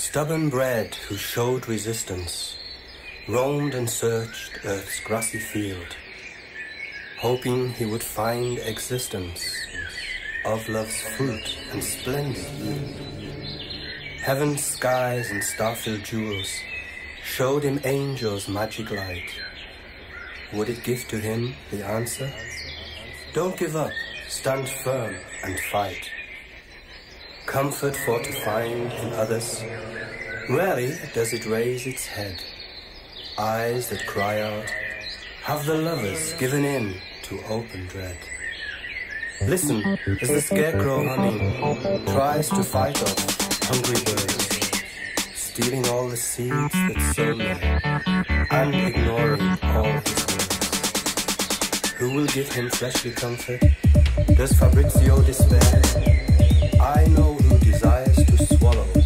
Stubborn bred who showed resistance, roamed and searched earth's grassy field, hoping he would find existence of love's fruit and yield. Heaven's skies and star-filled jewels showed him angels' magic light. Would it give to him the answer? Don't give up, stand firm and fight. Comfort for to find in others, rarely does it raise its head. Eyes that cry out, have the lovers given in to open dread? Listen as the scarecrow humming tries to fight off hungry birds, stealing all the seeds that sown there, and ignoring all his words. Who will give him fleshly comfort? Does Fabrizio despair? I know desires to swallow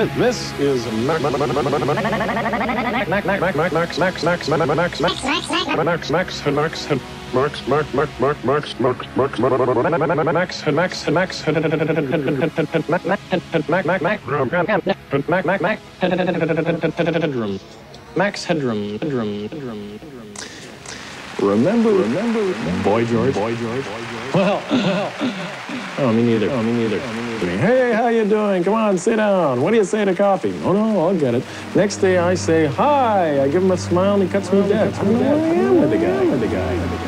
This is Max Max Max Max Max Max Max Max Max Max Max Max Marks, Mark, Mark, Mark, Marks, Marks, Marks, Max, Max, Max, Max, Max, headroom, Max Max headroom, headroom, headroom. Remember, remember, Boy George, Boy George. Well, well. Oh, me neither. Oh, me neither. Oh, me neither. Hey, are you doing? Come on, sit down. What do you say to coffee? Oh, no, I'll get it. Next day I say, hi. I give him a smile and he cuts me dead. I am with the guy. With the guy.